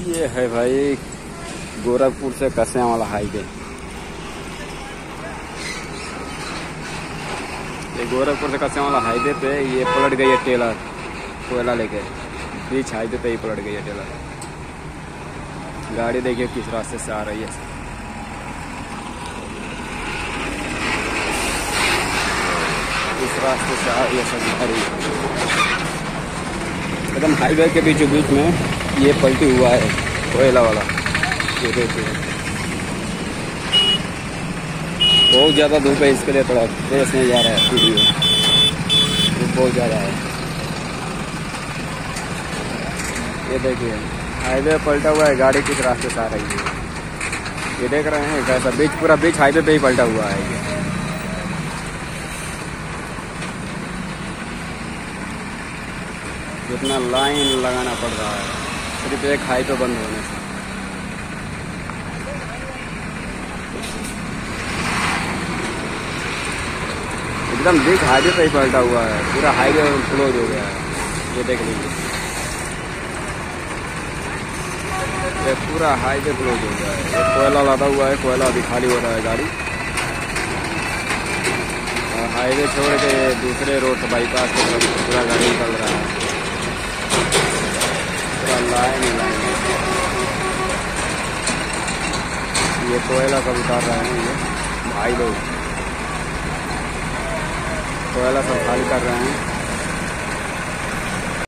ये है भाई गोरखपुर से कस्या वाला हाईवे। ये गोरखपुर से कस्या वाला हाईवे पे ये पलट गई है टेलर कोयला लेके। बीच हाईवे पे ही पलट गई है टेलर। गाड़ी देखिए किस रास्ते से आ रही है। इस रास्ते से आ रही है सब एकदम हाईवे के बीचों बीच में ये पलटी हुआ है, कोयला वाला। ये देखिए। बहुत ज़्यादा धूप है इसके लिए थोड़ा तेज नहीं जा रहा है वीडियो धूप बहुत ज़्यादा है। ये देखिए, हाईवे पलटा हुआ है, गाड़ी किस रास्ते से आ रही है? ये देख रहे हैं कैसा बीच, पूरा बीच हाईवे पे ही पलटा हुआ है ये। कितना लाइन लगाना पड़ रहा है। सिर्फ़ एक हाईवे बंद होने से। एकदम बिग हाईवे पे ही पलटा हुआ है। पूरा हाईवे क्लोज हो गया है। ये देख लीजिए। ये पूरा हाईवे क्लोज हो गया है। ये कोयला लादा हुआ है, कोयला अभी खाली हो रहा है गाड़ी। हाईवे छोड़ के दूसरे रोड बाईपास पूरा गाड़ी निकल रहा है पूरा लाइन ही लाइन ये कोयला सब उतार रहे हैं, ये भाई लोग। कोयला सब खाली कर रहे हैं।